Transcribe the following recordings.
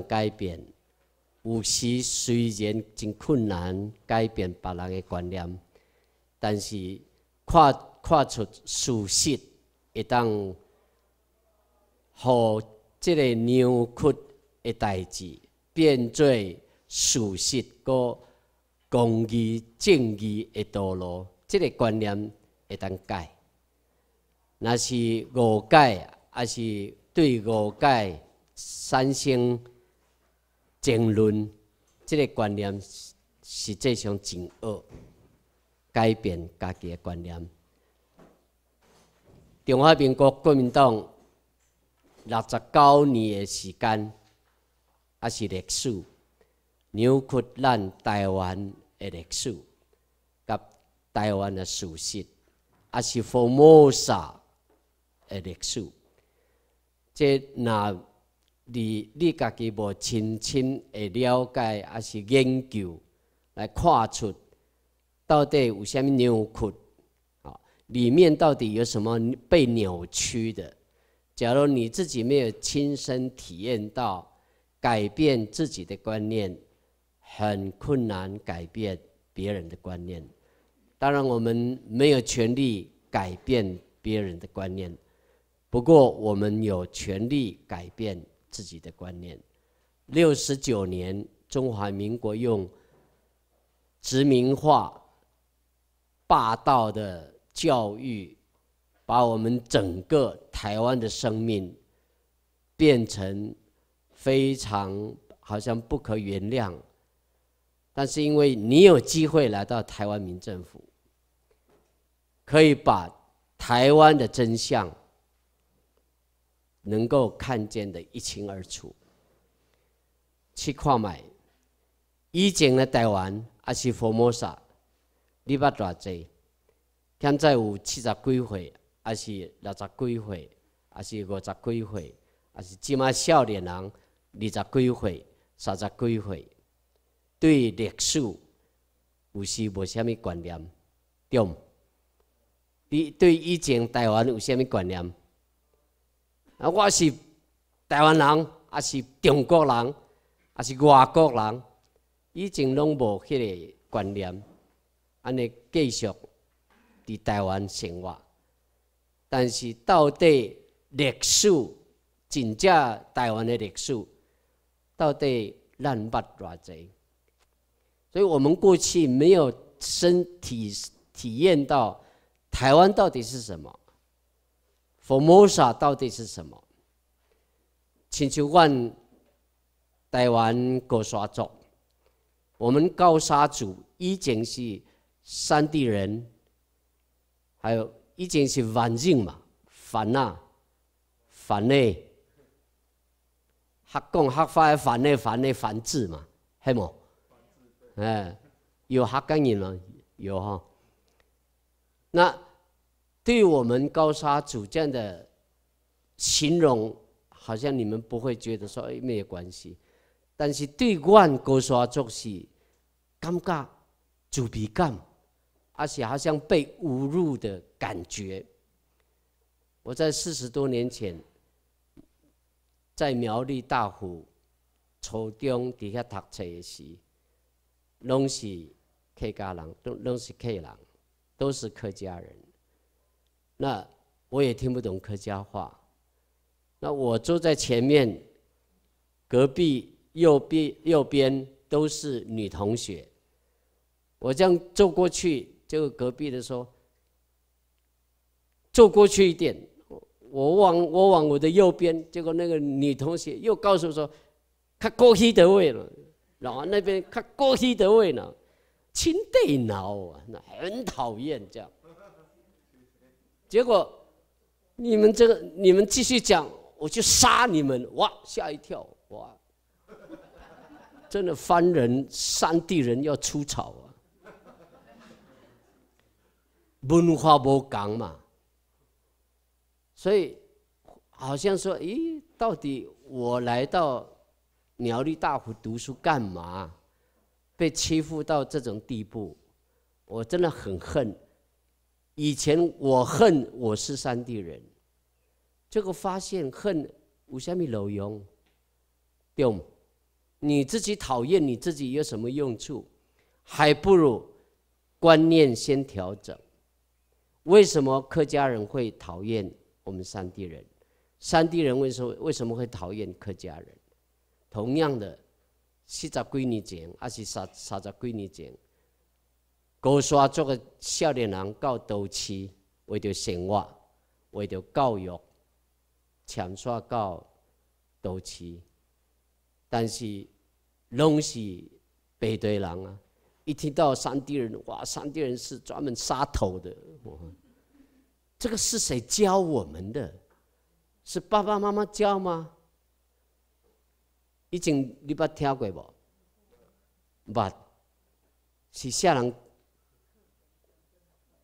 改变，有时虽然真困难改变别人的观念，但是跨跨出事实，会当，互这个扭曲的代志变做事实，个公义正义的道路，这个观念会当改。那是误解，还是对误解产生争论，这个观念实际上真恶，改变家己的观念。中华民国国民党六十九年的时间，还是历史扭曲咱台湾的历史，甲台湾的事实，还是福摩萨。的历史，即那你你家己无亲身的了解，还是研究来看出到底有虾米扭曲啊？里面到底有什么被扭曲的？假如你自己没有亲身体验到，改变自己的观念很困难，改变别人的观念。当然，我们没有权利改变别人的观念。不过，我们有权利改变自己的观念。六十九年，中华民国用殖民化、霸道的教育，把我们整个台湾的生命变成非常好像不可原谅。但是，因为你有机会来到台湾民政府，可以把台湾的真相。能够看见的一清二楚，去看卖以前的台湾还是佛摩萨，你捌偌济？现在有七十几岁，还是六十几岁，还是五十几岁，还是即马少年人二十几岁、三十几岁，对历史有时无虾米观念，对？你对以前台湾有虾米观念？啊，我是台湾人，还是中国人，还是外国人，以前拢无迄个观念，安尼继续伫台湾生活。但是到底历史，真正台湾的历史，到底咱捌偌济？所以我们过去没有身体体验到台湾到底是什么。Formosa 到底是什么？请求问台湾高沙族，我们高沙族以前是山地人，还有以前是环境嘛，繁呐，繁内，学讲学法的繁内繁内繁字嘛，系冇？哎，有客家人咯？有哈。那。对我们高沙主这样的形容，好像你们不会觉得说没有关系，但是对万高沙族是尴尬、主皮感，而且好像被侮辱的感觉。我在四十多年前，在苗栗大湖初中底下读册时，拢是客家人，都拢是客人，都是客家人。那我也听不懂客家话，那我坐在前面，隔壁右边右边都是女同学，我这样坐过去，结果隔壁的说，坐过去一点，我往我往我的右边，结果那个女同学又告诉我说，他过去的位了，然后那边他过去的位呢，亲对脑啊，那很讨厌这样。结果，你们这个，你们继续讲，我就杀你们！哇，吓一跳！哇，真的番人、山地人要出草啊！文化不讲嘛，所以好像说，咦，到底我来到苗栗大湖读书干嘛？被欺负到这种地步，我真的很恨。以前我恨我是山地人，这个发现恨有虾米路用？对，你自己讨厌你自己有什么用处？还不如观念先调整。为什么客家人会讨厌我们山地人？山地人为什么为什么会讨厌客家人？同样的，四十几年前，还是三三十几年前，高山族个少年人到都市，为着生活，为着教育，迁徙到都市，但是拢是背对人啊！一听到山地人，哇，山地人是专门杀头的。这个是谁教我们的？是爸爸妈妈教吗？以前你捌听过无？捌，是下人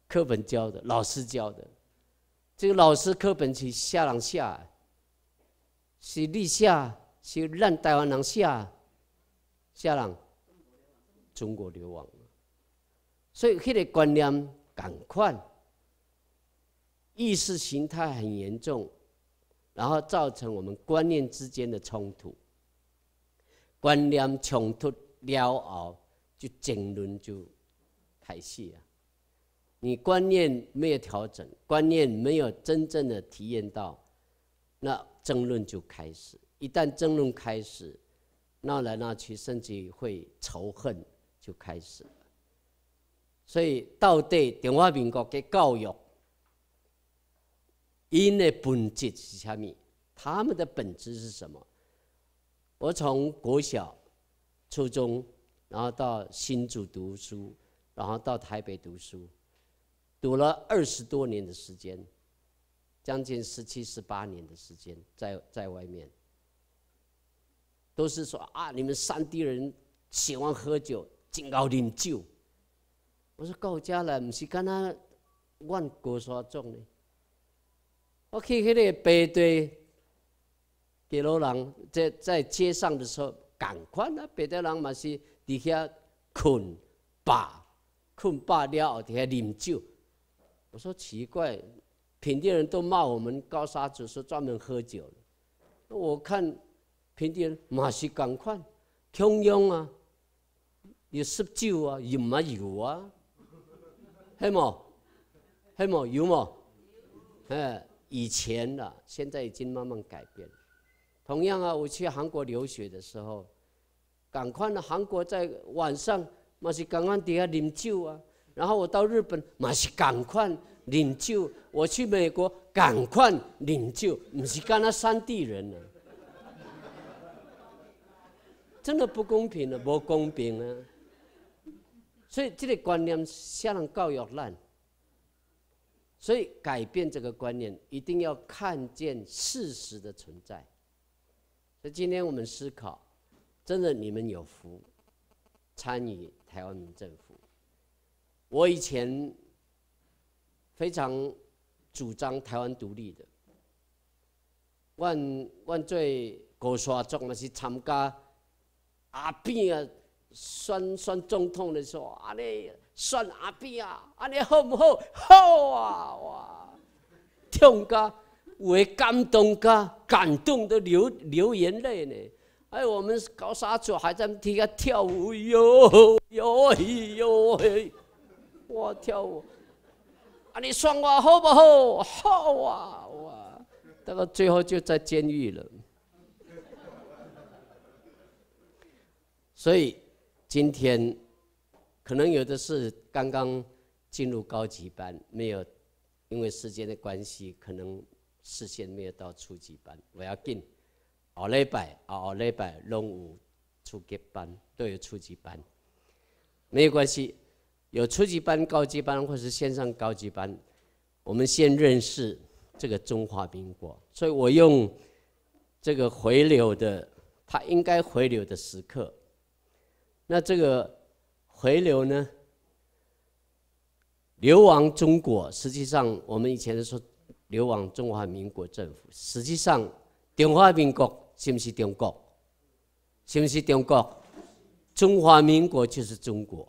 课本教的，老师教的。这个老师课本是下人下，是立下，是让台湾人下，下人中国流亡。所以，迄个观念赶快，意识形态很严重，然后造成我们观念之间的冲突。观念冲突了后，就争论就开始啊！你观念没有调整，观念没有真正的体验到，那争论就开始。一旦争论开始，闹来闹去，甚至会仇恨就开始了。所以，到底中华民国的教育，因的本质是什么？他们的本质是什么？我从国小、初中，然后到新竹读书，然后到台北读书，读了二十多年的时间，将近十七、十八年的时间，在在外面，都是说啊，你们山地人喜欢喝酒，真爱饮酒。我说到家了，不是干那万国所种的。我去迄个背对。别罗人在在街上的时候，赶快啊！别的人嘛是底下困罢，困罢了后底下饮酒。我说奇怪，平地人都骂我们高沙族是专门喝酒的。我看平地人嘛是赶快，穷用啊，有食酒啊，饮嘛有啊，系冇？系冇有冇？哎，以前的，现在已经慢慢改变。同样啊，我去韩国留学的时候，赶快呢，韩国在晚上嘛是赶快底下饮酒啊。然后我到日本嘛是赶快领救，我去美国赶快领救，不是干那山地人呢，真的不公平了，不公平啊！所以这个观念向人教育烂，所以改变这个观念，一定要看见事实的存在。所以今天我们思考，真的你们有福参与台湾民政府。我以前非常主张台湾独立的，万万最高刷中嘛是参加阿扁啊选选总统的时候，安尼选阿扁啊，安尼好不好？好啊哇，听歌。为感动噶，感动的流流眼泪呢。哎，我们高沙族还在底下跳舞哟哟哟嘿，我跳舞！啊，你算我好不好？好啊哇！到了最后就在监狱了。所以今天可能有的是刚刚进入高级班，没有因为时间的关系，可能。视线没有到初级班，我要进。后礼拜，后礼拜拢有初级班，都有初级班，没有关系。有初级班、高级班，或是线上高级班，我们先认识这个中华民国。所以我用这个回流的，它应该回流的时刻。那这个回流呢？流亡中国，实际上我们以前说。流亡中华民国政府，实际上中华民国是不是中国？是不是中国？中华民国就是中国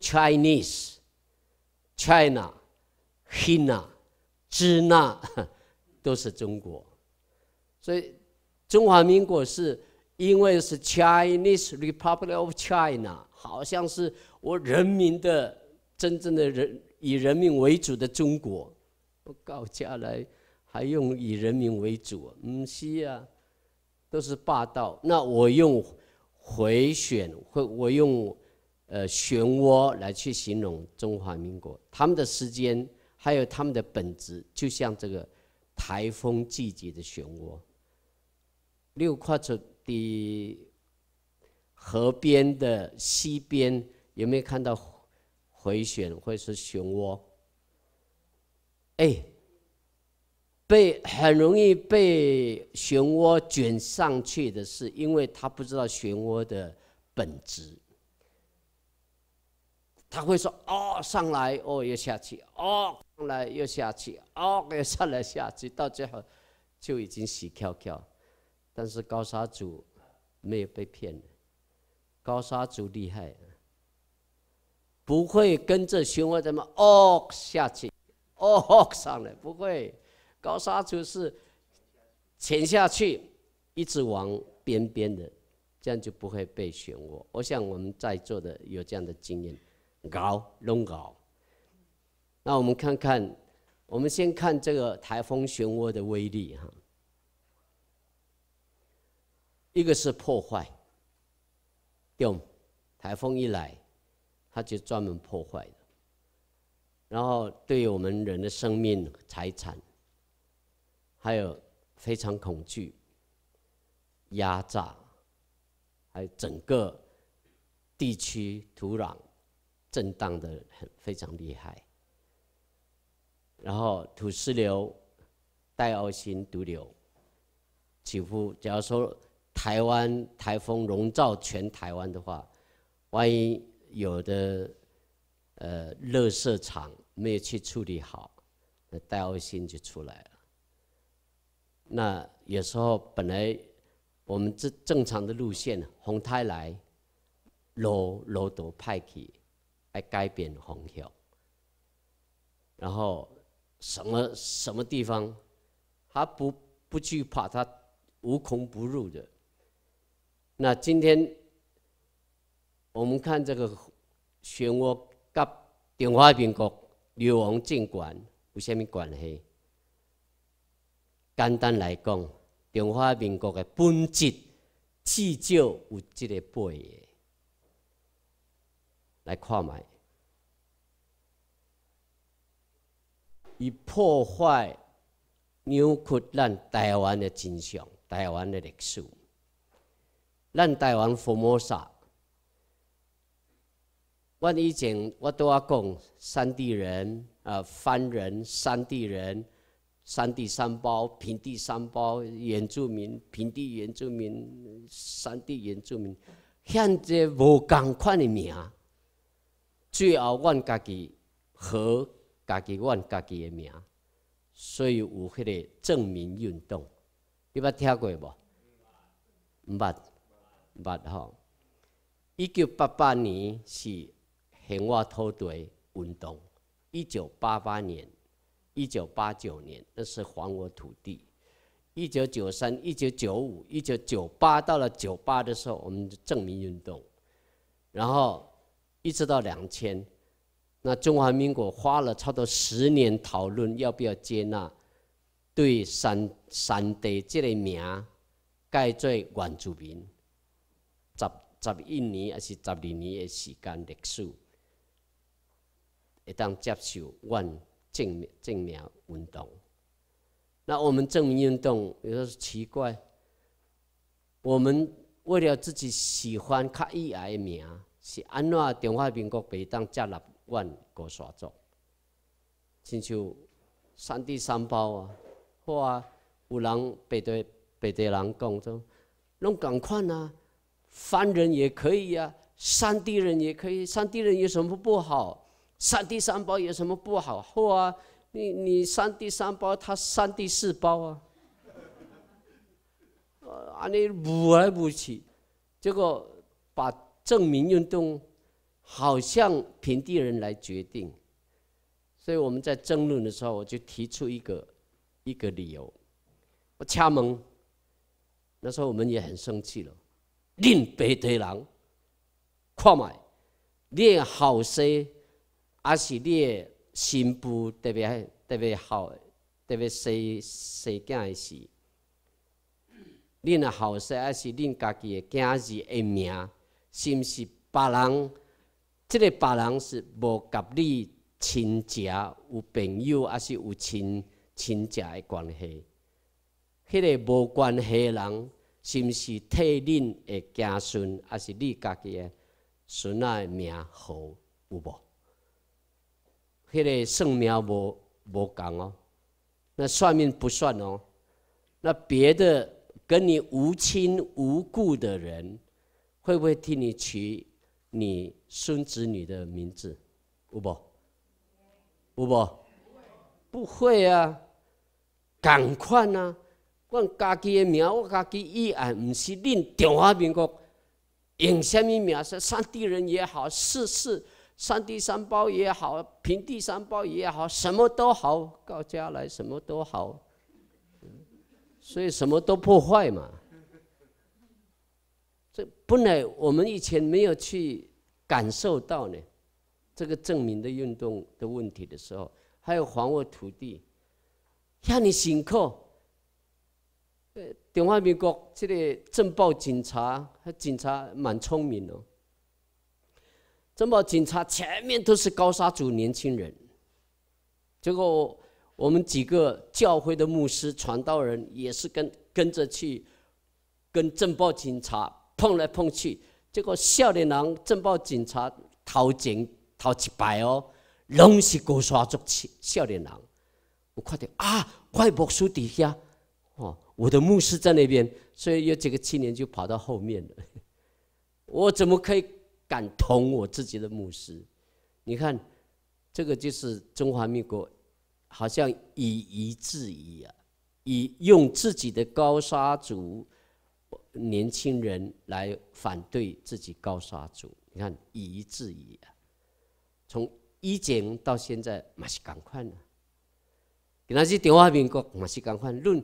，Chinese、China、Hina，、支那都是中国，所以中华民国是因为是 Chinese Republic of China，好像是我人民的真正的人以人民为主的中国。不告家来还用以人民为主，唔是啊，都是霸道。那我用回旋，会我用呃漩涡来去形容中华民国，他们的时间还有他们的本质，就像这个台风季节的漩涡。六块出的河边的西边有没有看到回旋或是漩涡？哎，被很容易被漩涡卷上去的是，因为他不知道漩涡的本质，他会说：“哦，上来，哦，又下去，哦，上来又下去，哦，又上来下去，到最后就已经死翘翘。”但是高沙族没有被骗，高沙族厉害，不会跟着漩涡怎么哦下去。哦，上来不会，高沙族是潜下去，一直往边边的，这样就不会被漩涡。我想我们在座的有这样的经验，搞弄搞。那我们看看，我们先看这个台风漩涡的威力哈。一个是破坏，用台风一来，它就专门破坏的。然后对于我们人的生命、财产，还有非常恐惧、压榨，还有整个地区土壤震荡的很非常厉害。然后土石流、带凹型毒瘤几乎，假如说台湾台风笼罩全台湾的话，万一有的。呃，垃圾场没有去处理好，那带恶性就出来了。那有时候本来我们正正常的路线，红胎来，路路都派去，来改变方向。然后什么什么地方，他不不惧怕，他无孔不入的。那今天我们看这个漩涡。中华民国流亡政权有虾米关系？简单来讲，中华民国的本质至少有这个背的。来看卖，以破坏扭曲咱台湾的真相、台湾的历史，咱台湾福摩萨。我以前我都要讲山地人啊，番人、山地人、山地三包、平地三包、原住民、平地原住民、山地原住民，现在无共款的名，最后阮家己和家己阮家己的名，所以有迄个证明运动，你捌听过无？毋捌，毋捌吼。一九八八年是。田挖偷堆运动，一九八八年、一九八九年，那是还我土地。一九九三、一九九五、一九九八，到了九八的时候，我们证明运动，然后一直到两千，那中华民国花了差不多十年讨论要不要接纳对山山地这个名改做原住民，十十一年还是十二年的时间历史。会当接受万正正名运动，那我们证明运动有时候奇怪，我们为了自己喜欢较意爱的名，是安怎中华民国被当接纳万国所做，亲像三地三包啊，或啊有人背对背对人讲说，拢共款啊，番人也可以啊，山地人也可以，山地人有什么不好？三地三包有什么不好？或啊，你你三地三包，他三地四包啊，啊你补来补去，结果把证明运动好像平地人来决定，所以我们在争论的时候，我就提出一个一个理由，我掐门，那时候我们也很生气了，恁白地人，看卖，你的后生，还是你的新妇，特别特别好，特别生生囝的时，恁的后生，还是恁家己的囝儿的名，是毋是别人？即个别人是无甲你亲戚有朋友，还是有亲亲戚的关系？迄个无关系的人，是毋是替恁的子孙，还是你家己的孙仔的名号有无？迄个算命无无共哦，那算命不算哦。那别的跟你无亲无故的人，会不会替你取？你孙子女的名字，有无？有无？不会啊！赶快啊！我家己的名，我家己以外，毋是恁中华民国用什么名？是三地人也好，四四三地三包也好，平地三包也好，什么都好，告家来什么都好，所以什么都破坏嘛。本来我们以前没有去感受到呢，这个证明的运动的问题的时候，还有还我土地，让你辛苦。呃，中华民国这个镇暴警察，警察蛮聪明哦。镇暴警察前面都是高沙族年轻人，结果我们几个教会的牧师、传道人也是跟跟着去跟镇暴警察。碰来碰去，结果少年人正报警察掏钱掏一百哦，拢是高刷族少年人。我看到啊，快牧师底下哦，我的牧师在那边，所以有几个青年就跑到后面了。我怎么可以敢捅我自己的牧师？你看，这个就是中华民国，好像以夷制夷啊，以用自己的高沙族。年轻人来反对自己高沙族，你看以夷制夷啊！从一检到现在，嘛是赶快呢。那是中华民国嘛是赶快，论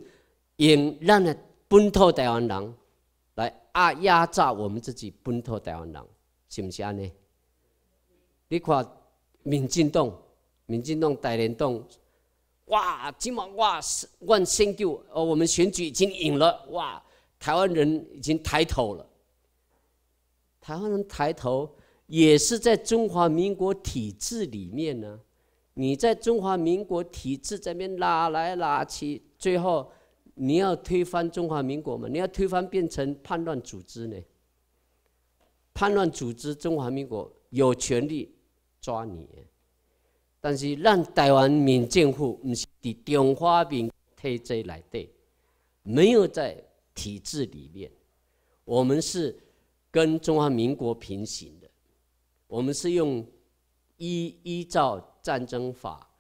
用咱的本土台湾人来压压榨我们自己本土台湾人，是不是安尼？你看民进党、民进党、大连党，哇，今晚哇，万先救哦，我们选举已经赢了，哇！台湾人已经抬头了。台湾人抬头也是在中华民国体制里面呢。你在中华民国体制这边拉来拉去，最后你要推翻中华民国吗？你要推翻变成叛乱组织呢？叛乱组织中华民国有权利抓你，但是让台湾民政府不是在中华民国体制来对，没有在。体制里面，我们是跟中华民国平行的，我们是用依依照战争法、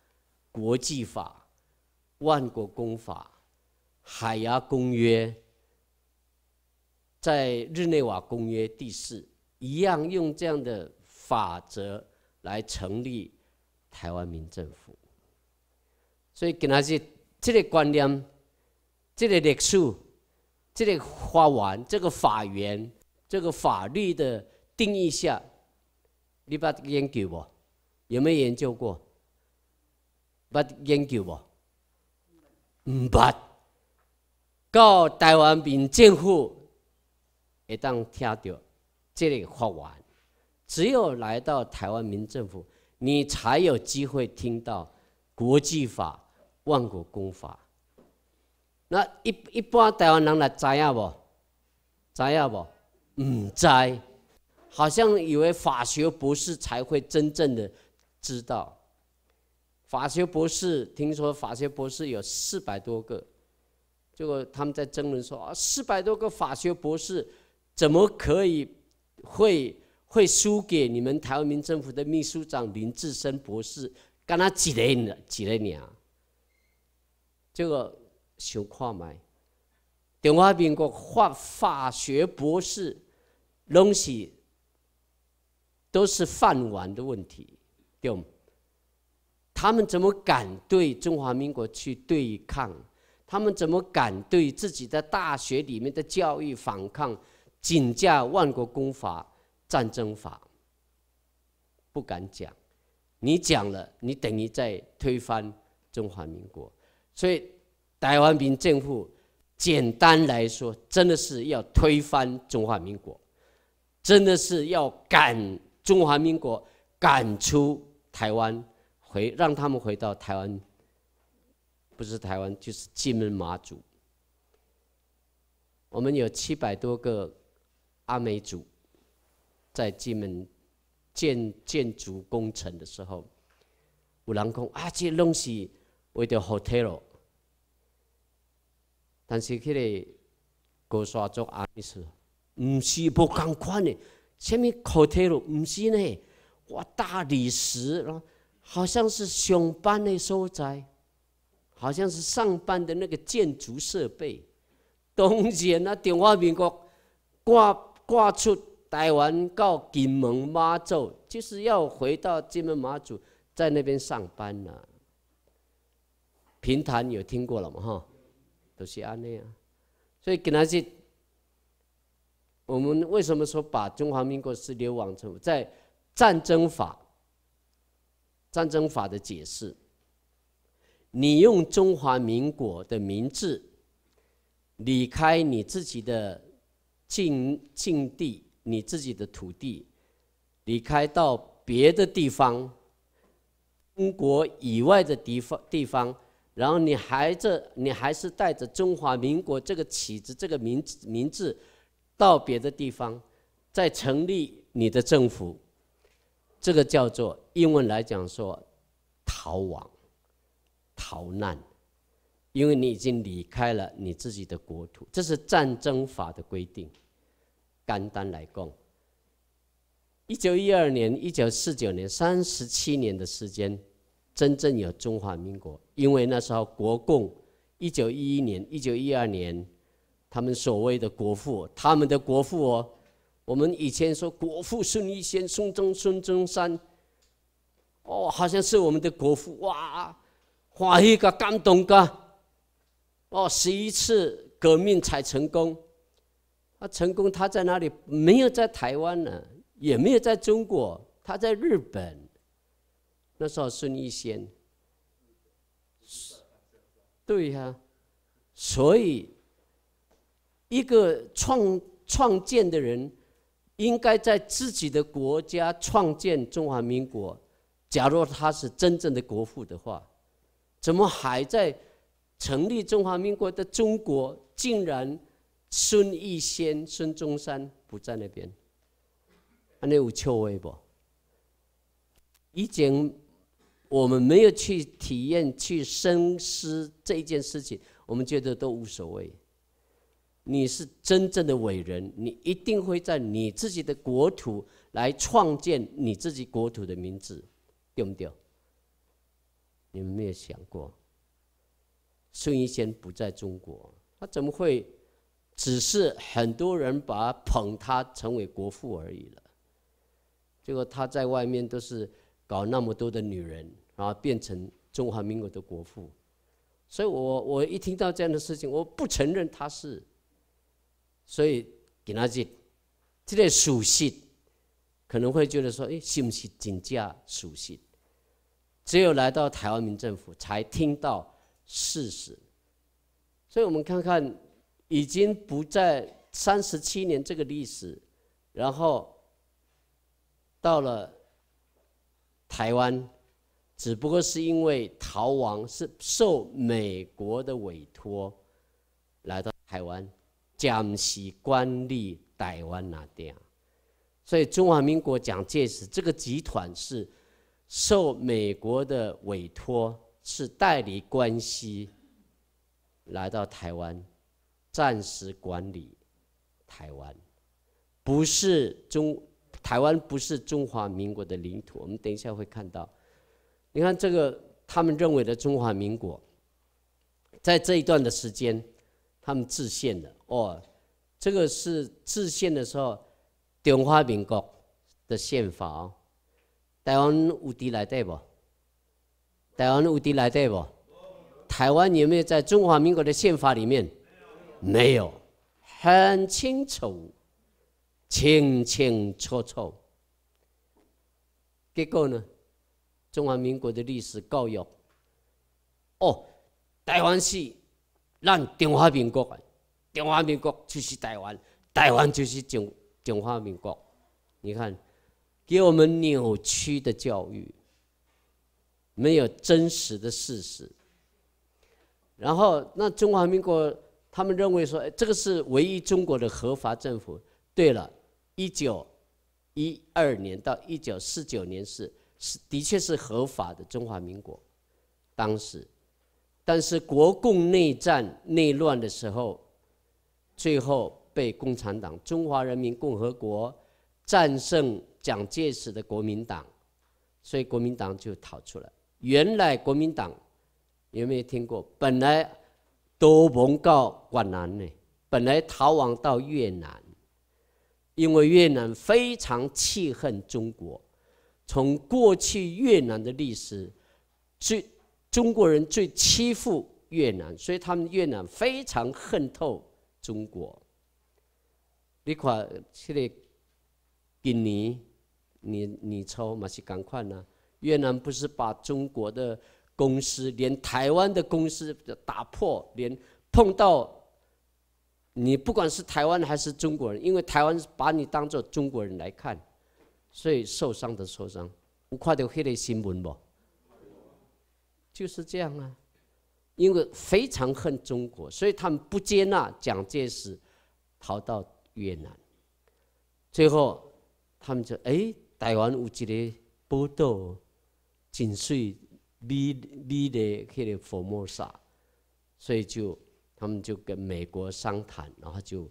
国际法、万国公法、海牙公约，在日内瓦公约第四一样用这样的法则来成立台湾民政府，所以跟他是这个观念，这个历史。这个法完，这个法源，这个法律的定义下，你把研究不？有没有研究过？把研究不？唔捌。到台湾民政府会当听到这个法完，只有来到台湾民政府，你才有机会听到国际法、万国公法。那一一般台湾人来知影不？知影不？唔知，好像以为法学博士才会真正的知道。法学博士听说法学博士有四百多个，结果他们在争论说啊，四百多个法学博士怎么可以会会输给你们台湾民政府的秘书长林志深博士？跟他几年几年啊？结果。想看卖，中华民国法法学博士，拢是都是饭碗的问题，对吗他们怎么敢对中华民国去对抗？他们怎么敢对自己的大学里面的教育反抗？仅架万国公法、战争法，不敢讲。你讲了，你等于在推翻中华民国。所以台湾民政府简单来说，真的是要推翻中华民国，真的是要赶中华民国赶出台湾，回让他们回到台湾，不是台湾就是金门马祖。我们有七百多个阿美族在金门建建筑工程的时候，有人讲啊，这拢是为着 hotel，但是迄个高沙族阿美说，唔是不共款的，什么 hotel 唔是呢？哇，大理石，咯好像是上班的所在，好像是上班的那个建筑设备。当然啊，中华民国挂挂出台湾到金门马祖，就是要回到金门马祖，在那边上班呐。平潭有听过了嘛？哈，都是安那样。所以跟他去，我们为什么说把中华民国是流亡政府？在战争法、战争法的解释，你用中华民国的名字。离开你自己的境境地，你自己的土地，离开到别的地方，中国以外的地方地方，然后你还这，你还是带着中华民国这个旗子、这个名字名字，到别的地方，再成立你的政府，这个叫做英文来讲说逃亡、逃难。因为你已经离开了你自己的国土，这是战争法的规定。简单来讲，一九一二年、一九四九年，三十七年的时间，真正有中华民国。因为那时候国共一九一一年、一九一二年，他们所谓的国父，他们的国父哦，我们以前说国父孙逸仙、孙中孙中山，哦，好像是我们的国父哇，哇一个感动噶。哦，十一次革命才成功，他成功他在哪里？没有在台湾呢，也没有在中国，他在日本。那时候孙逸仙，对呀，所以一个创创建的人，应该在自己的国家创建中华民国。假如他是真正的国父的话，怎么还在？成立中华民国的中国，竟然孙逸仙、孙中山不在那边，那有错位不？以前我们没有去体验、去深思这一件事情，我们觉得都无所谓。你是真正的伟人，你一定会在你自己的国土来创建你自己国土的名字，对不对？你们没有想过？孙逸仙不在中国，他怎么会只是很多人把捧他成为国父而已了？结果他在外面都是搞那么多的女人，然后变成中华民国的国父。所以我我一听到这样的事情，我不承认他是。所以给他讲，这个属性可能会觉得说，哎，是不是金价属性？只有来到台湾民政府才听到。事实，所以我们看看，已经不在三十七年这个历史，然后到了台湾，只不过是因为逃亡，是受美国的委托来到台湾，江西官吏台湾那边，所以中华民国蒋介石这个集团是受美国的委托。是代理关系来到台湾，暂时管理台湾，不是中台湾不是中华民国的领土。我们等一下会看到，你看这个他们认为的中华民国，在这一段的时间，他们自宪的哦，这个是自宪的时候，中华民国的宪法哦，台湾有地来对不？台湾有地来对不？台湾有没有在中华民国的宪法里面？没有，很清楚。清清楚楚。结果呢，中华民国的历史教育，哦，台湾是咱中华民国，中华民国就是台湾，台湾就是中中华民国。你看，给我们扭曲的教育，没有真实的事实。然后，那中华民国他们认为说，哎这个是唯一中国的合法政府。对了，一九一二年到一九四九年是是的确是合法的中华民国，当时，但是国共内战内乱的时候，最后被共产党中华人民共和国战胜蒋介石的国民党，所以国民党就逃出来。原来国民党。有没有听过？本来都蒙告皖南呢，本来逃亡到越南，因为越南非常气恨中国。从过去越南的历史，最中国人最欺负越南，所以他们越南非常恨透中国。你看，这个今年你你抽嘛是赶快呢？越南不是把中国的？公司连台湾的公司打破，连碰到你不管是台湾还是中国人，因为台湾把你当做中国人来看，所以受伤的受伤。我看到黑的新闻不？就是这样啊，因为非常恨中国，所以他们不接纳蒋介石，逃到越南。最后他们就哎，台湾有一个报道，紧随。米米的黑的佛摩萨，所以就他们就跟美国商谈，然后就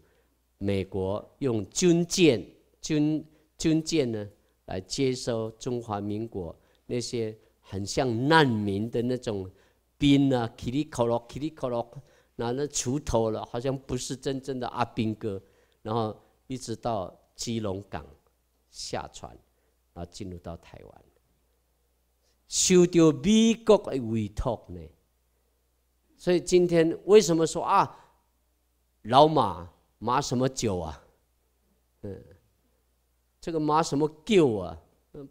美国用军舰、军军舰呢来接收中华民国那些很像难民的那种兵啊，噼里克罗、噼里克罗，拿那锄头了，好像不是真正的阿兵哥，然后一直到基隆港下船，然后进入到台湾。受到美国的委托呢，所以今天为什么说啊，老马马什么酒啊？嗯，这个马什么狗啊？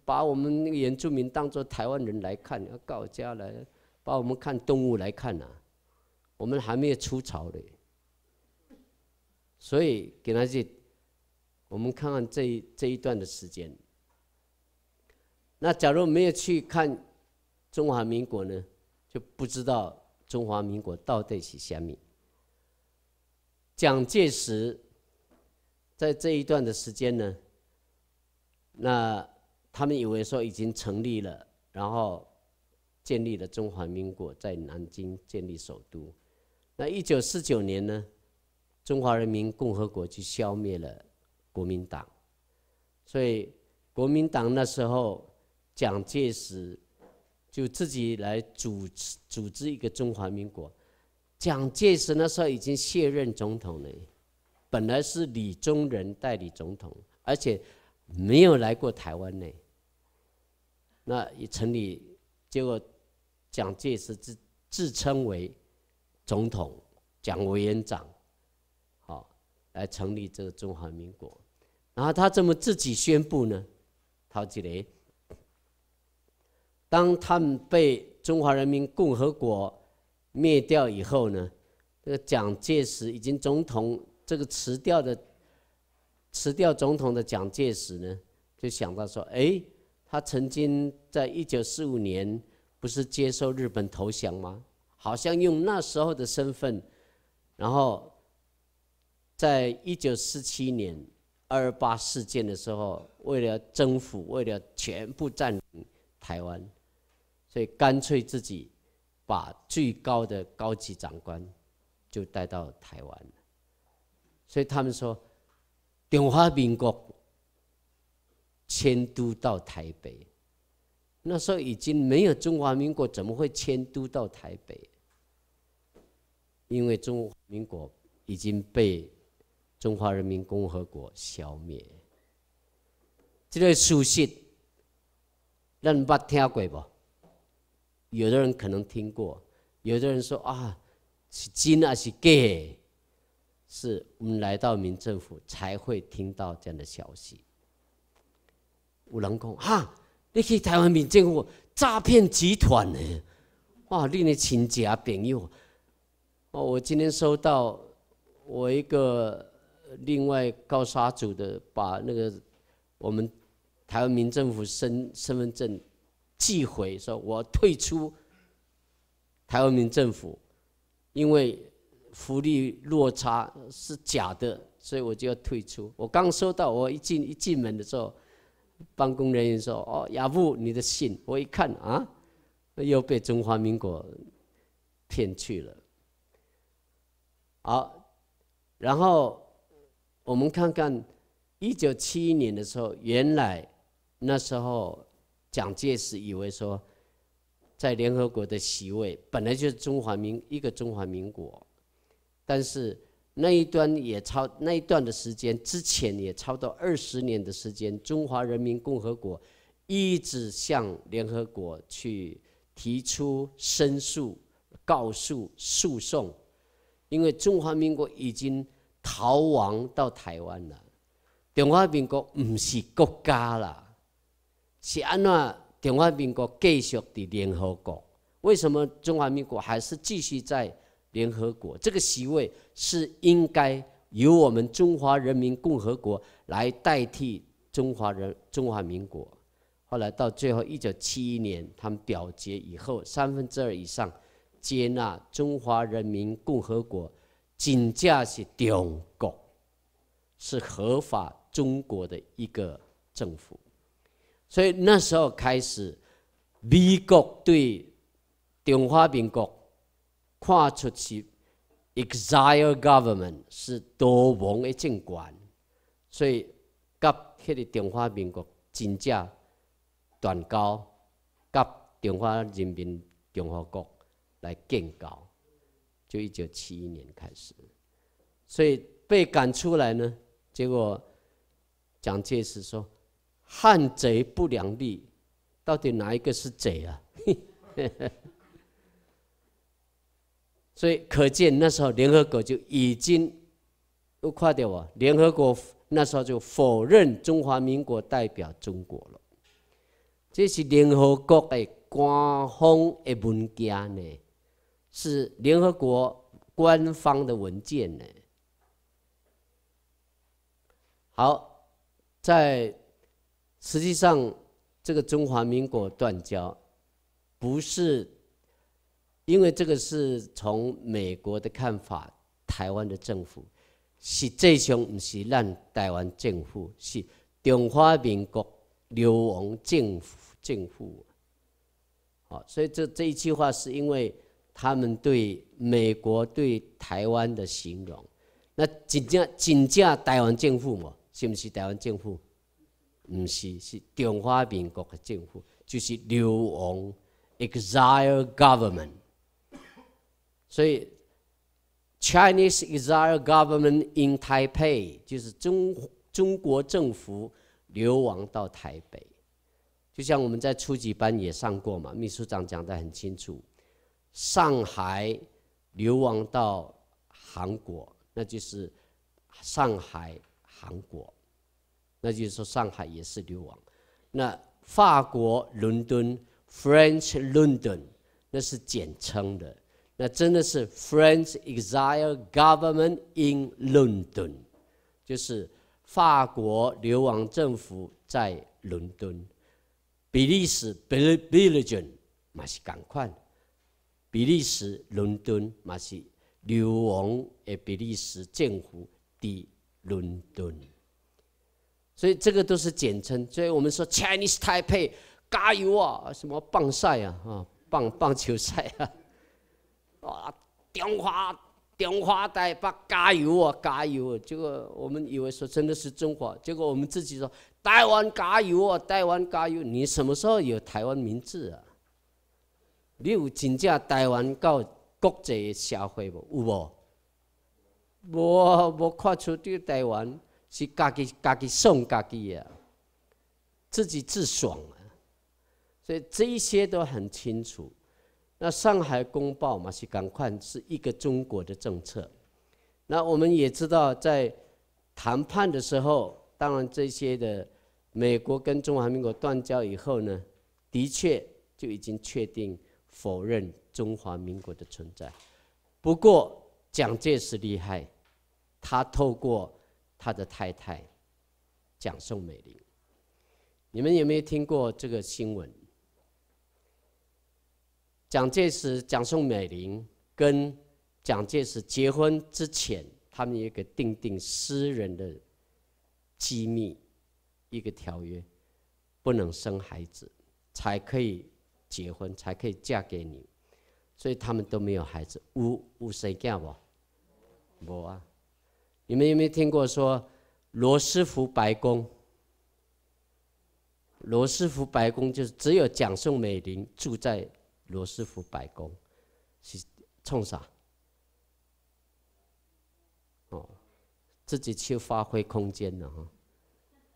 把我们那个原住民当做台湾人来看，要告家来，把我们看动物来看呐。我们还没有出巢的，所以给他去，我们看看这这一段的时间。那假如没有去看中华民国呢，就不知道中华民国到底是什么。蒋介石在这一段的时间呢，那他们以为说已经成立了，然后建立了中华民国，在南京建立首都。那一九四九年呢，中华人民共和国就消灭了国民党，所以国民党那时候。蒋介石就自己来组织组织一个中华民国。蒋介石那时候已经卸任总统了，本来是李宗仁代理总统，而且没有来过台湾呢。那也成立，结果蒋介石自自称为总统，蒋委员长，好来成立这个中华民国。然后他怎么自己宣布呢？陶吉雷。当他们被中华人民共和国灭掉以后呢，这个蒋介石已经总统，这个辞掉的辞掉总统的蒋介石呢，就想到说，哎，他曾经在一九四五年不是接受日本投降吗？好像用那时候的身份，然后在一九四七年二二八事件的时候，为了征服，为了全部占领台湾。所以干脆自己把最高的高级长官就带到台湾。所以他们说，中华民国迁都到台北，那时候已经没有中华民国，怎么会迁都到台北？因为中华民国已经被中华人民共和国消灭。这个事实，咱捌听过不？有的人可能听过，有的人说啊，是金还是 gay，？是我们来到民政府才会听到这样的消息。有人讲哈，你去台湾民政府诈骗集团呢？哇，你的亲家朋友哦，我今天收到我一个另外高沙组的把那个我们台湾民政府身身份证寄回，说我退出台湾民政府，因为福利落差是假的，所以我就要退出。我刚收到，我一进一进门的时候，办公人员说：“哦，亚布，你的信。”我一看啊。又被中华民国骗去了。好，然后我们看看一九七一年的时候，原来那时候蒋介石以为说，在联合国的席位本来就是中华民一个中华民国，但是那一段也超那一段的时间之前也超到二十年的时间，中华人民共和国一直向联合国去。提出申诉、告诉、诉讼，因为中华民国已经逃亡到台湾了。中华民国不是国家了，是安那？中华民国继续的联合国，为什么中华民国还是继续在联合国？这个席位是应该由我们中华人民共和国来代替中华人中华民国。后来到最后，一九七一年，他们表决以后，三分之二以上接纳中华人民共和国，仅价是中国，是合法中国的一个政府。所以那时候开始，美国对中华民国看出去 exile government 是多亡的政权，所以甲迄个中华民国真正。断交，甲中华人民共和国来建交，就一九七一年开始，所以被赶出来呢。结果蒋介石说：“汉贼不两立，到底哪一个是贼啊？” 所以可见那时候联合国就已经都快掉啊！联合国那时候就否认中华民国代表中国了。这是联合国的官方的文件呢，是联合国官方的文件呢。好，在实际上，这个中华民国断交，不是因为这个是从美国的看法，台湾的政府是这种，不是让台湾政府，是中华民国流亡政府。政府，好，所以这这一句话是因为他们对美国对台湾的形容，那真正真正台湾政府嘛，是不是台湾政府？不是，是中华民国的政府，就是流亡 （exile government）。所以 Chinese exile government in Taipei 就是中中国政府流亡到台北。就像我们在初级班也上过嘛，秘书长讲得很清楚，上海流亡到韩国，那就是上海韩国，那就是说上海也是流亡。那法国伦敦 （French London） 那是简称的，那真的是 French Exile Government in London，就是法国流亡政府在伦敦。比利时 （Belgium） 嘛是共款，比利时伦敦嘛是流亡诶比利时政府的伦敦，所以这个都是简称。所以我们说 Chinese Taipei 加油啊，什么棒赛啊，啊棒棒球赛啊，啊中华中华台北加油啊加油啊！结果我们以为说真的是中华，结果我们自己说。台湾加油啊！台湾加油！你什么时候有台湾名字啊？你有真正台湾到国际社会无？有无？无无看出这个台湾是家己家己送家己啊，自己自爽啊！所以这一些都很清楚。那上海公报嘛是赶快是一个中国的政策，那我们也知道，在谈判的时候，当然这些的美国跟中华民国断交以后呢，的确就已经确定否认中华民国的存在。不过蒋介石厉害，他透过他的太太蒋宋美龄，你们有没有听过这个新闻？蒋介石、蒋宋美龄跟蒋介石结婚之前，他们有一个定定私人的机密一个条约，不能生孩子，才可以结婚，才可以嫁给你。所以他们都没有孩子。有有谁嫁不？无啊。你们有没有听过说罗斯福白宫？罗斯福白宫就是只有蒋宋美龄住在罗斯福白宫，是冲啥？哦，自己去发挥空间了哈，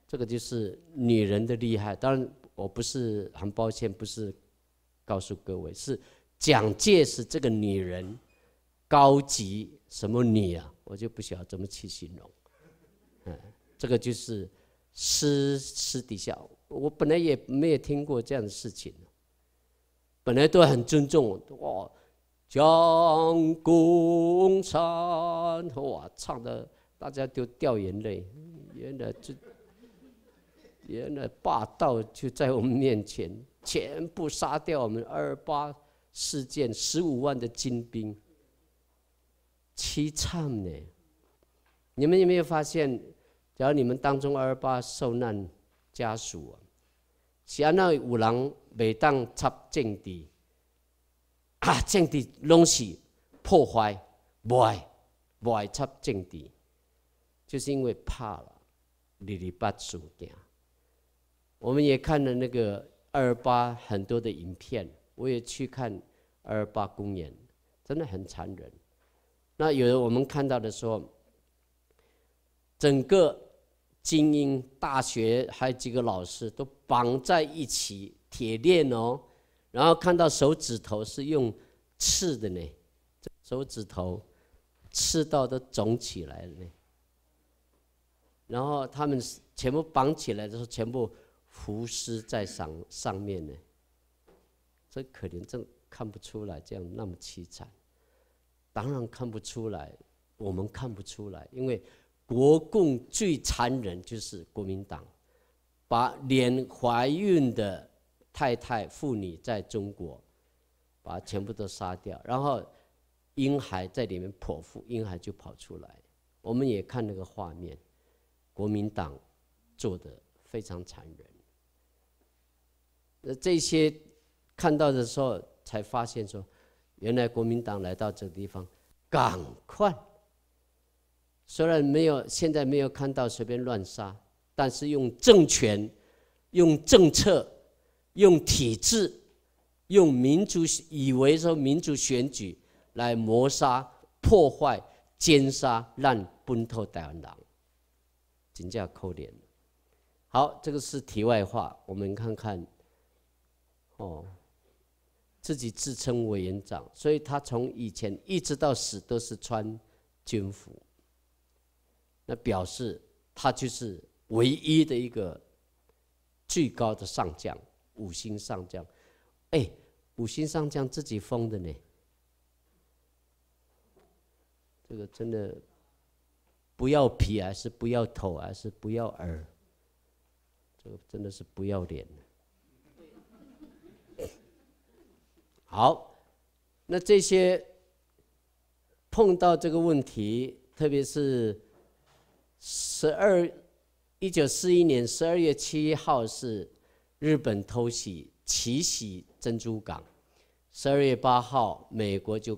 这个就是女人的厉害。当然，我不是很抱歉，不是告诉各位，是蒋介石这个女人高级什么女啊，我就不晓得怎么去形容。嗯，这个就是私私底下，我本来也没有听过这样的事情，本来都很尊重哇。将共产哇，唱的大家都掉眼泪。原来这，原来霸道就在我们面前，全部杀掉我们二八事件十五万的精兵，凄惨呢。你们有没有发现，假如你们当中二八受难家属啊，是安那有人每当插政治？啊，政治拢是破坏，不爱不爱插政治，就是因为怕了，里里八事件。我们也看了那个二八很多的影片，我也去看二八公演，真的很残忍。那有的我们看到的时候，整个精英大学还有几个老师都绑在一起，铁链哦。然后看到手指头是用刺的呢，手指头刺到都肿起来了呢。然后他们全部绑起来的时候，全部浮尸在上上面呢。这可怜，真看不出来这样那么凄惨。当然看不出来，我们看不出来，因为国共最残忍就是国民党，把连怀孕的。太太、妇女在中国，把全部都杀掉，然后婴孩在里面剖腹，婴孩就跑出来。我们也看那个画面，国民党做的非常残忍。那这些看到的时候，才发现说，原来国民党来到这个地方，赶快，虽然没有现在没有看到随便乱杀，但是用政权、用政策。用体制，用民主以为说民主选举来谋杀、破坏、奸杀、让奔头台湾人，真叫扣脸。好，这个是题外话，我们看看。哦，自己自称委员长，所以他从以前一直到死都是穿军服，那表示他就是唯一的一个最高的上将。五星上将，哎，五星上将自己封的呢，这个真的不要皮还是不要头还是不要耳，这个真的是不要脸的。好，那这些碰到这个问题，特别是十二一九四一年十二月七号是。日本偷袭奇袭珍珠港，十二月八号，美国就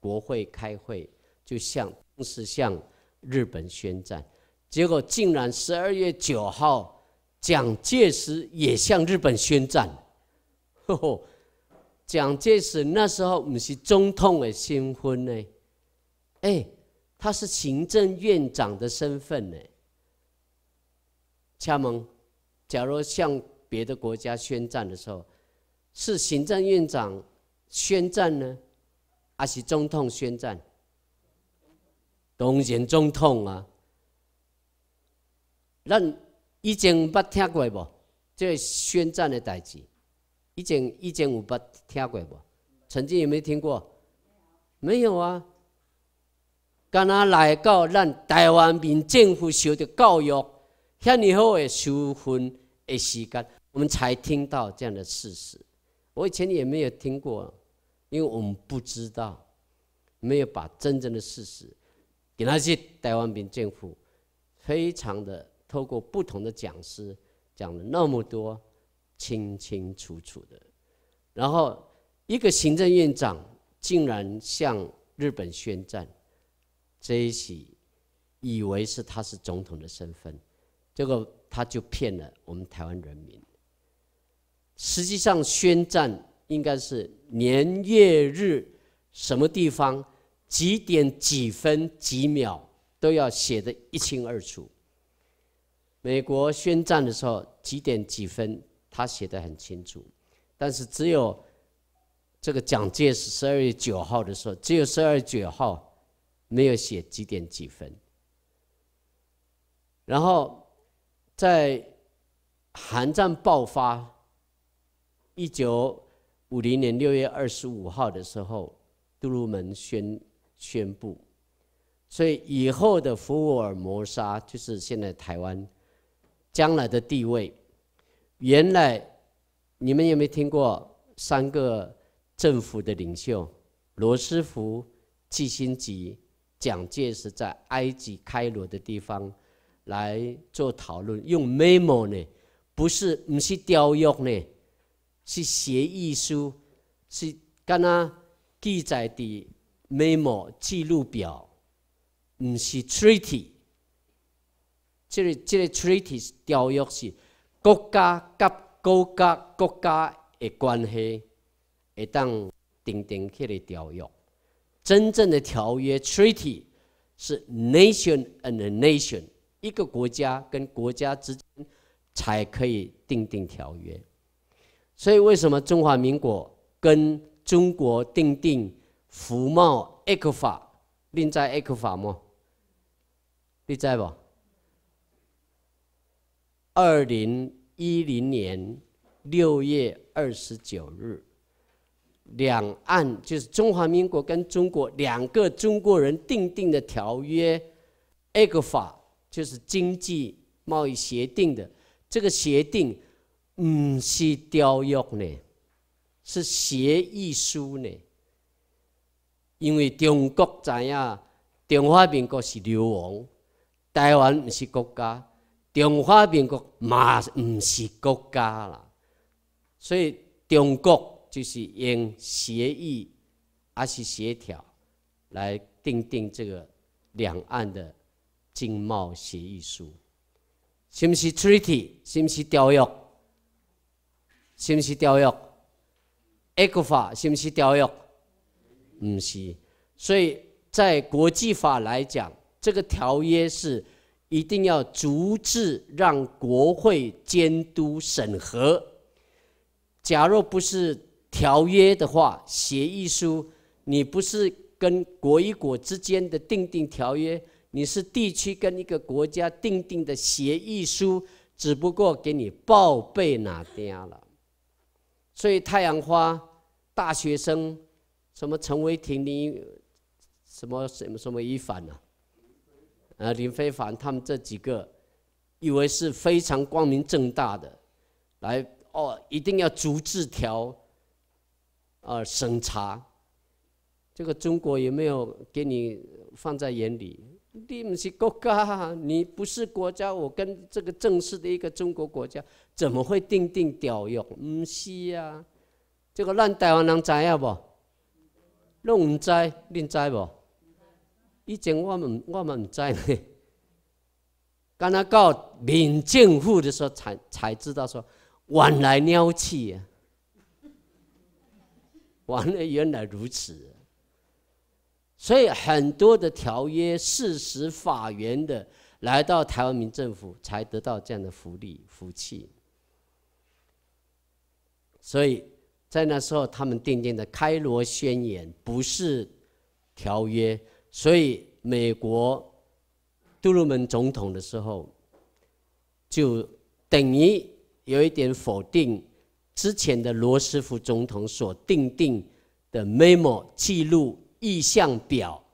国会开会，就向同时向日本宣战。结果竟然十二月九号，蒋介石也向日本宣战。吼吼，蒋介石那时候不是总统的新婚呢，哎，他是行政院长的身份呢。恰蒙，假如向别的国家宣战的时候，是行政院长宣战呢，还是总统宣战？当然总统啊。咱以前捌听过无？这宣战的代志，以前以前有捌听过无？曾经有没有听过？没有啊。敢若来到咱台湾民政府受的教育，遐尼好的受训的时间，我们才听到这样的事实。我以前也没有听过，因为我们不知道，没有把真正的事实给那些台湾民政府，非常的透过不同的讲师讲了那么多，清清楚楚的。然后一个行政院长竟然向日本宣战。这一起以为是他是总统的身份，结果他就骗了我们台湾人民。实际上宣战应该是年月日什么地方几点几分几秒都要写得一清二楚。美国宣战的时候几点几分他写的很清楚，但是只有这个蒋介石十二月九号的时候，只有十二月九号。没有写几点几分，然后在韩战爆发一九五零年六月二十五号的时候，杜鲁门宣宣布，所以以后的福尔摩沙就是现在台湾将来的地位。原来你们有没有听过三个政府的领袖罗斯福、季辛吉？蒋介石在埃及开罗的地方来做讨论，用 memo 呢，不是不是条约呢，是协议书，是跟他记载的 memo 记录表，不是 treaty。这个这个 treaty 是条约是国家甲国家国家的关系，会当定定起来条约。真正的条约 （treaty） 是 nation and nation，一个国家跟国家之间才可以订定条约。所以，为什么中华民国跟中国订定服贸 A 法？另在 A 法吗？你在不？二零一零年六月二十九日。两岸就是中华民国跟中国两个中国人订定的条约，一个法就是经济贸易协定的这个协定，唔是条约呢，是协议书呢。因为中国知影中华民国是流亡，台湾唔是国家，中华民国嘛唔是国家啦，所以中国。就是用协议，还是协调来订定这个两岸的经贸协议书，是毋是 treaty？是毋是条约？是毋是条约 e q 法是毋是条约？毋是。所以在国际法来讲，这个条约是一定要逐字让国会监督审核。假若不是。条约的话，协议书，你不是跟国与国之间的订定条约，你是地区跟一个国家订定的协议书，只不过给你报备哪点了。所以太阳花大学生，什么陈伟霆、你什么什么什么一凡呢？啊，林非凡他们这几个，以为是非常光明正大的，来哦，一定要逐字条。呃，审查这个中国有没有给你放在眼里？你不是国家，你不是国家，我跟这个正式的一个中国国家怎么会定定条约？唔是呀，这个咱台湾人知影不？弄唔知，恁知不？以前我们我们唔知呢，刚才到民政府的时候才才知道说，晚来鸟气啊。完了，原来如此，所以很多的条约事实法源的来到台湾民政府，才得到这样的福利福气。所以在那时候，他们订定的开罗宣言不是条约，所以美国杜鲁门总统的时候，就等于有一点否定之前的罗斯福总统所定定的 memo 记录意向表、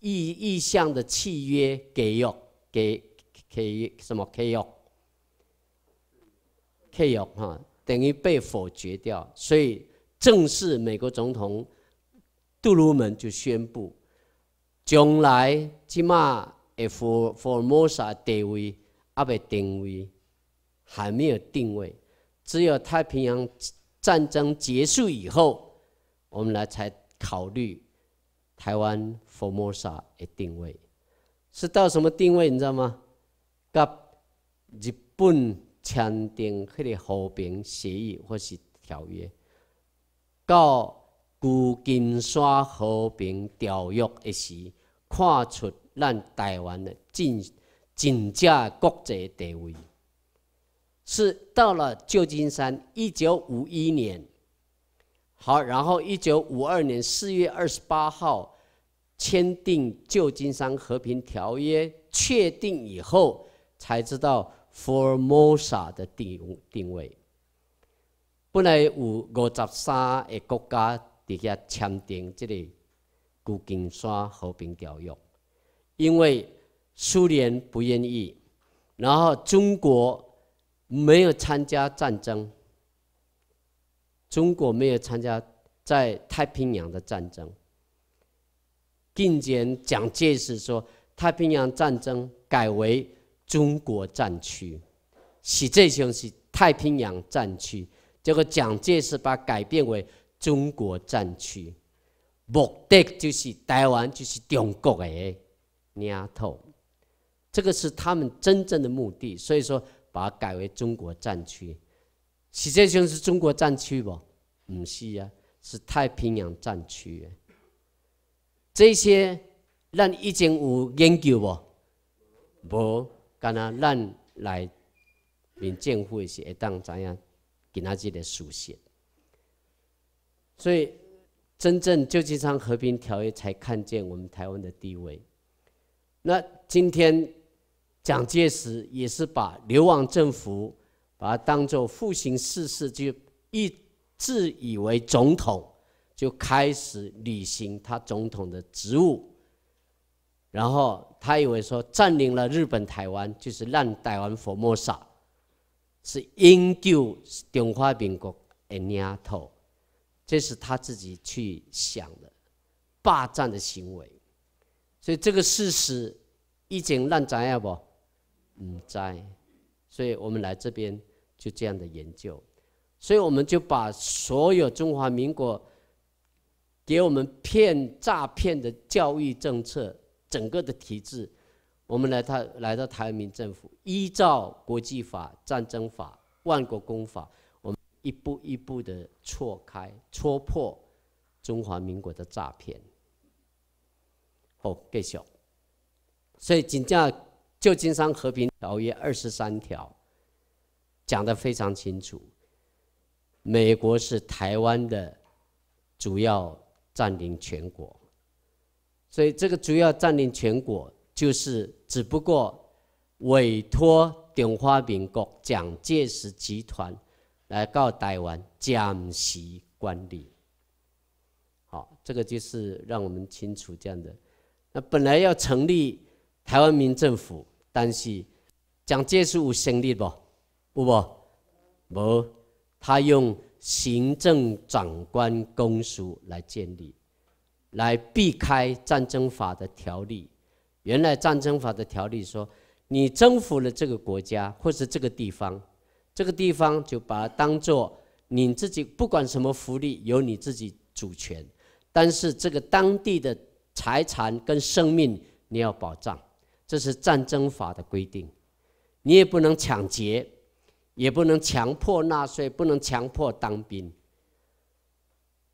意意向的契约给约给给什么给约给约哈，等于被否决掉，所以正式美国总统杜鲁门就宣布。将来即马诶，for Formosa 地位阿未定位，还没有定位。只有太平洋战争结束以后，我们来才考虑台湾 Formosa 的定位。是到什么定位？你知道吗？甲日本签订迄个和平协议或是条约，到旧金山和平条约的时。跨出让台湾的进进价国际地位，是到了旧金山一九五一年，好，然后一九五二年四月二十八号签订旧金山和平条约，确定以后才知道 Formosa 的定定位。本来有五十三个国家底下签订这里。旧金山和平条约，因为苏联不愿意，然后中国没有参加战争，中国没有参加在太平洋的战争。并且蒋介石说，太平洋战争改为中国战区，实际上是太平洋战区，结果蒋介石把改变为中国战区。目的就是台湾就是中国的领土，这个是他们真正的目的。所以说，把它改为中国战区，实际上是中国战区不？不是啊，是太平洋战区。这些咱已经有研究不？无，干那咱来民政府是会当怎样？给他这个书写，所以。真正旧金山和平条约才看见我们台湾的地位。那今天蒋介石也是把流亡政府把它当做复兴世事，就一自以为总统，就开始履行他总统的职务。然后他以为说占领了日本台湾，就是让台湾佛莫萨是营救中华民国的领土。这是他自己去想的霸占的行为，所以这个事实已经让咱要不？嗯在，所以我们来这边就这样的研究，所以我们就把所有中华民国给我们骗诈骗的教育政策整个的体制，我们来他来到台湾民政府，依照国际法、战争法、万国公法。一步一步的错开、戳破中华民国的诈骗。好，继续。所以，紧接旧金山和平条约二十三条讲的非常清楚，美国是台湾的主要占领全国。所以，这个主要占领全国就是只不过委托中华民国蒋介石集团。来告台湾暂时管理，好，这个就是让我们清楚这样的。那本来要成立台湾民政府，但是蒋介石有成立不？有不？无，他用行政长官公署来建立，来避开战争法的条例。原来战争法的条例说，你征服了这个国家或是这个地方。这个地方就把它当做你自己，不管什么福利，由你自己主权。但是这个当地的财产跟生命你要保障，这是战争法的规定。你也不能抢劫，也不能强迫纳税，不能强迫当兵。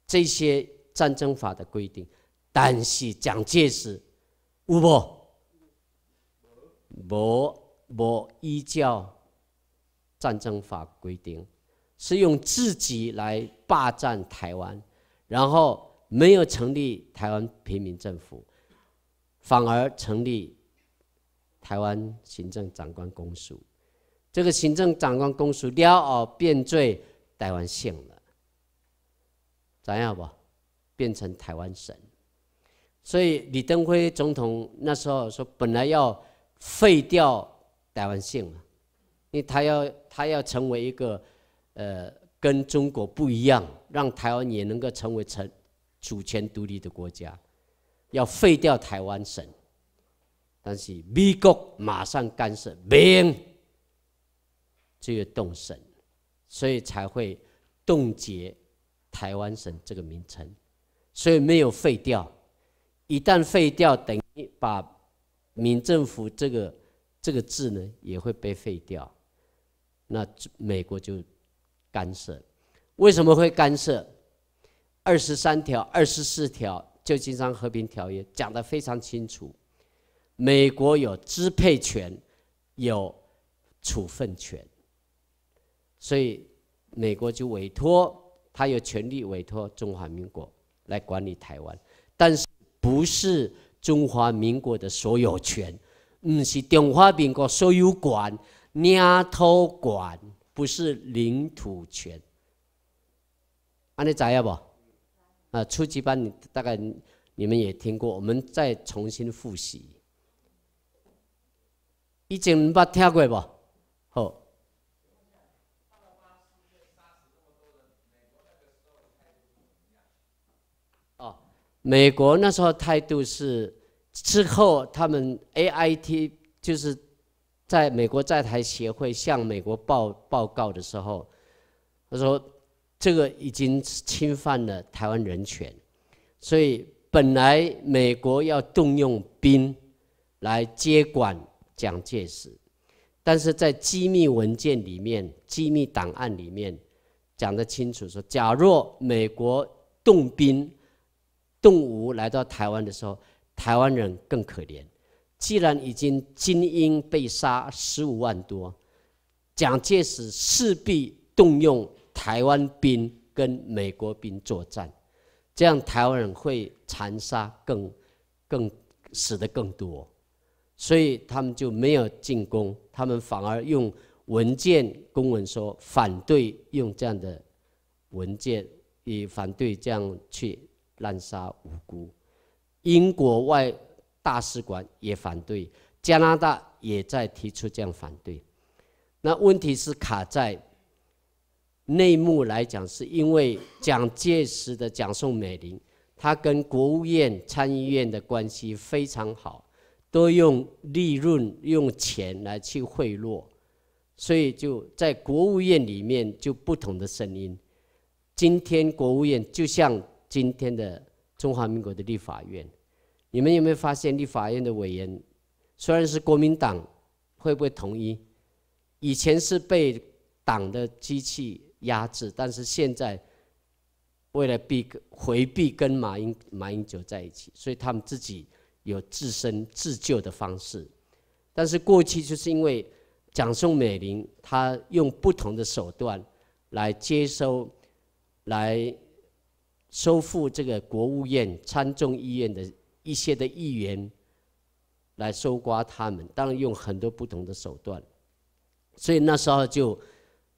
这些战争法的规定，但是蒋介石有无？无无依照。战争法规定是用自己来霸占台湾，然后没有成立台湾平民政府，反而成立台湾行政长官公署。这个行政长官公署了后变罪台湾县了，怎样不？变成台湾省。所以李登辉总统那时候说，本来要废掉台湾县嘛，因为他要他要成为一个呃跟中国不一样，让台湾也能够成为成主权独立的国家，要废掉台湾省。但是美国马上干涉，明。就要动省，所以才会冻结台湾省这个名称，所以没有废掉。一旦废掉，等于把民政府这个这个字呢也会被废掉。那美国就干涉，为什么会干涉？二十三条、二十四条旧金山和平条约讲得非常清楚，美国有支配权，有处分权。所以，美国就委托他有权利委托中华民国来管理台湾，但是不是中华民国的所有权，不是中华民国所有管、领土管，不是领土权。安尼知影不？啊，初级班你大概你们也听过，我们再重新复习。以前唔捌听过不？好。美国那时候态度是，之后他们 A I T 就是在美国在台协会向美国报报告的时候，他说这个已经侵犯了台湾人权，所以本来美国要动用兵来接管蒋介石，但是在机密文件里面、机密档案里面讲得清楚，说假若美国动兵。动武来到台湾的时候，台湾人更可怜。既然已经精英被杀十五万多，蒋介石势必动用台湾兵跟美国兵作战，这样台湾人会残杀更更死的更多，所以他们就没有进攻，他们反而用文件公文说反对用这样的文件，以反对这样去。滥杀无辜，英国外大使馆也反对，加拿大也在提出这样反对。那问题是卡在内幕来讲，是因为蒋介石的蒋宋美龄，他跟国务院、参议院的关系非常好，都用利润、用钱来去贿赂，所以就在国务院里面就不同的声音。今天国务院就像。今天的中华民国的立法院，你们有没有发现立法院的委员虽然是国民党，会不会统一？以前是被党的机器压制，但是现在为了避回避跟马英马英九在一起，所以他们自己有自身自救的方式。但是过去就是因为蒋宋美龄，她用不同的手段来接收来。收复这个国务院、参众议院的一些的议员，来搜刮他们，当然用很多不同的手段，所以那时候就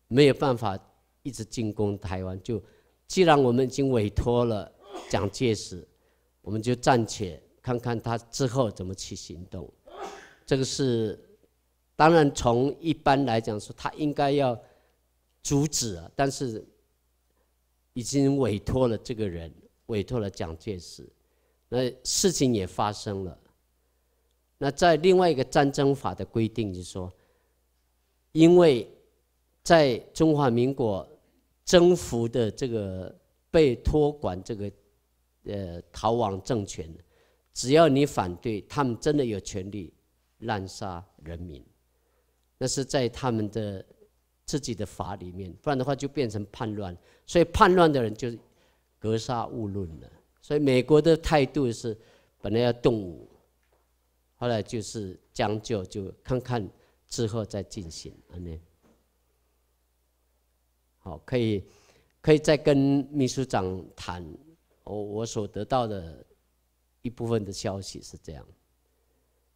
没有办法一直进攻台湾。就既然我们已经委托了蒋介石，我们就暂且看看他之后怎么去行动。这个是当然从一般来讲说，他应该要阻止啊，但是。已经委托了这个人，委托了蒋介石，那事情也发生了。那在另外一个战争法的规定，就是说，因为在中华民国征服的这个被托管这个呃逃亡政权，只要你反对，他们真的有权利滥杀人民，那是在他们的。自己的法里面，不然的话就变成叛乱，所以叛乱的人就是格杀勿论了。所以美国的态度是本来要动武，后来就是将就，就看看之后再进行。安内，好，可以可以再跟秘书长谈。我我所得到的一部分的消息是这样。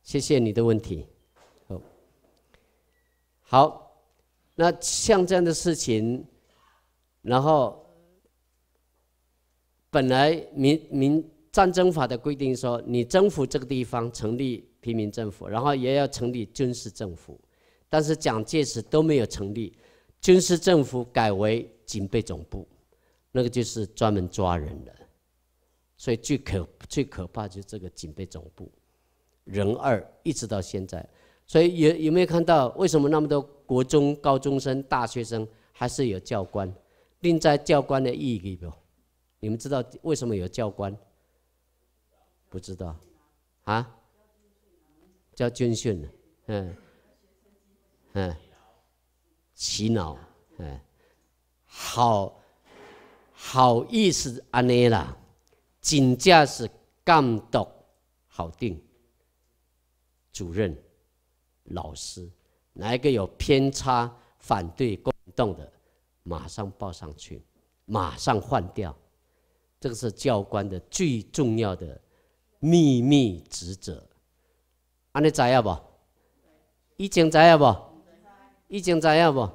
谢谢你的问题。好，好，那像这样的事情，然后本来民民战争法的规定说，你征服这个地方，成立平民政府，然后也要成立军事政府，但是蒋介石都没有成立军事政府，改为警备总部，那个就是专门抓人的。所以最可最可怕就是这个警备总部，人二一直到现在，所以有有没有看到为什么那么多国中高中生、大学生还是有教官？另在教官的意义不？你们知道为什么有教官？不知道啊？教军训，嗯嗯，洗脑，嗯，好好意思安尼啦。警驾是监督、好定、主任、老师，哪一个有偏差、反对、共动的，马上报上去，马上换掉。这个是教官的最重要的秘密职责。安尼知影不？以前知影不？以前知影不？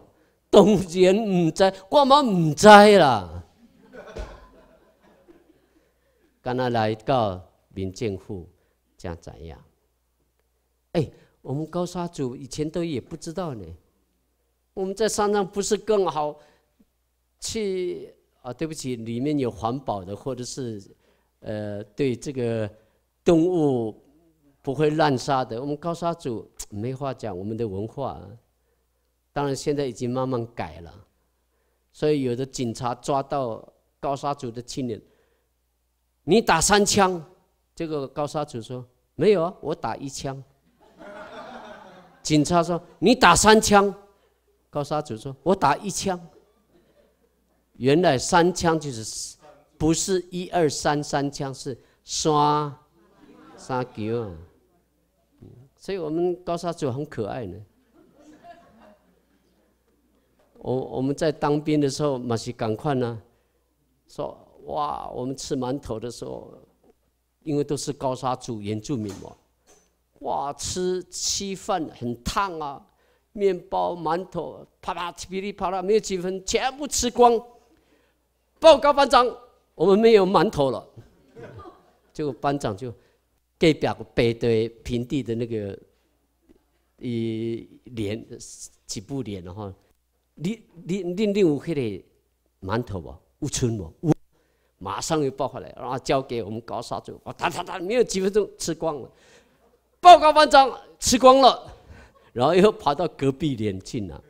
当然唔知，我嘛唔知啦。刚才来到民政府，这样怎样？哎，我们高沙组以前都也不知道呢。我们在山上不是更好去啊？对不起，里面有环保的，或者是呃，对这个动物不会滥杀的。我们高沙组没话讲，我们的文化，当然现在已经慢慢改了。所以有的警察抓到高沙组的青年。你打三枪，这个高沙组说没有啊，我打一枪。警察说你打三枪，高沙组说我打一枪。原来三枪就是不是一二三三枪是刷三球，所以我们高沙组很可爱呢。我我们在当兵的时候，马是赶快呢，说。哇，我们吃馒头的时候，因为都是高沙族原住民嘛，哇，吃稀饭很烫啊，面包、馒头，啪啪噼里啪啦，没有几分，全部吃光。报告班长，我们没有馒头了。结果班长就给表背对平地的那个一连几步连了哈，你你你你有迄个馒头不？有春不？马上又抱回来，然后交给我们高沙组，我他他他，没有几分钟吃光了。报告班长，吃光了，然后又跑到隔壁连去了。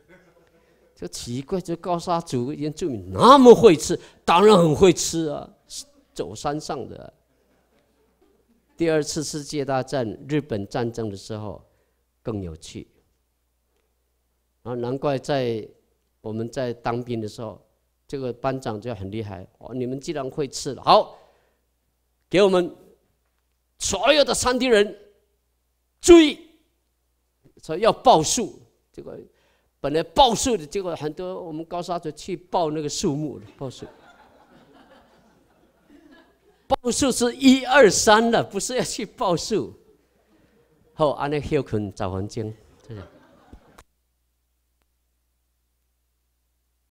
就奇怪，这高沙族原住民那么会吃，当然很会吃啊，走山上的。第二次世界大战日本战争的时候更有趣，然后难怪在我们在当兵的时候。这个班长就很厉害哦！你们既然会吃了，好，给我们所有的山地人注意，说要报数。这个本来报数的结果，很多我们高沙族去报那个数目报数，报数是一二三的，不是要去报数。好，安尼休困找黄金，这样。